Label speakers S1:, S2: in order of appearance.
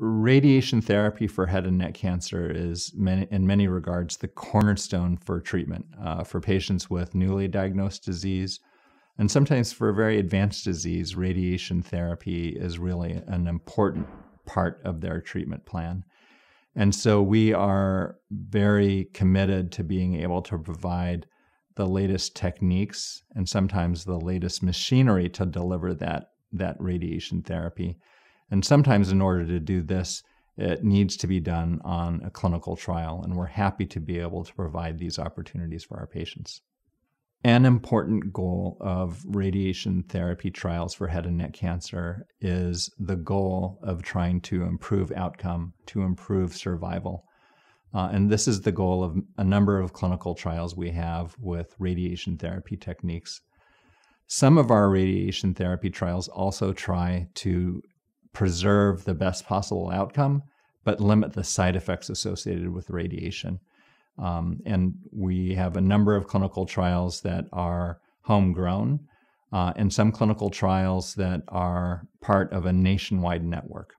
S1: radiation therapy for head and neck cancer is, many, in many regards, the cornerstone for treatment uh, for patients with newly diagnosed disease. And sometimes for very advanced disease, radiation therapy is really an important part of their treatment plan. And so we are very committed to being able to provide the latest techniques and sometimes the latest machinery to deliver that, that radiation therapy. And sometimes, in order to do this, it needs to be done on a clinical trial. And we're happy to be able to provide these opportunities for our patients. An important goal of radiation therapy trials for head and neck cancer is the goal of trying to improve outcome, to improve survival. Uh, and this is the goal of a number of clinical trials we have with radiation therapy techniques. Some of our radiation therapy trials also try to preserve the best possible outcome, but limit the side effects associated with radiation. Um, and we have a number of clinical trials that are homegrown uh, and some clinical trials that are part of a nationwide network.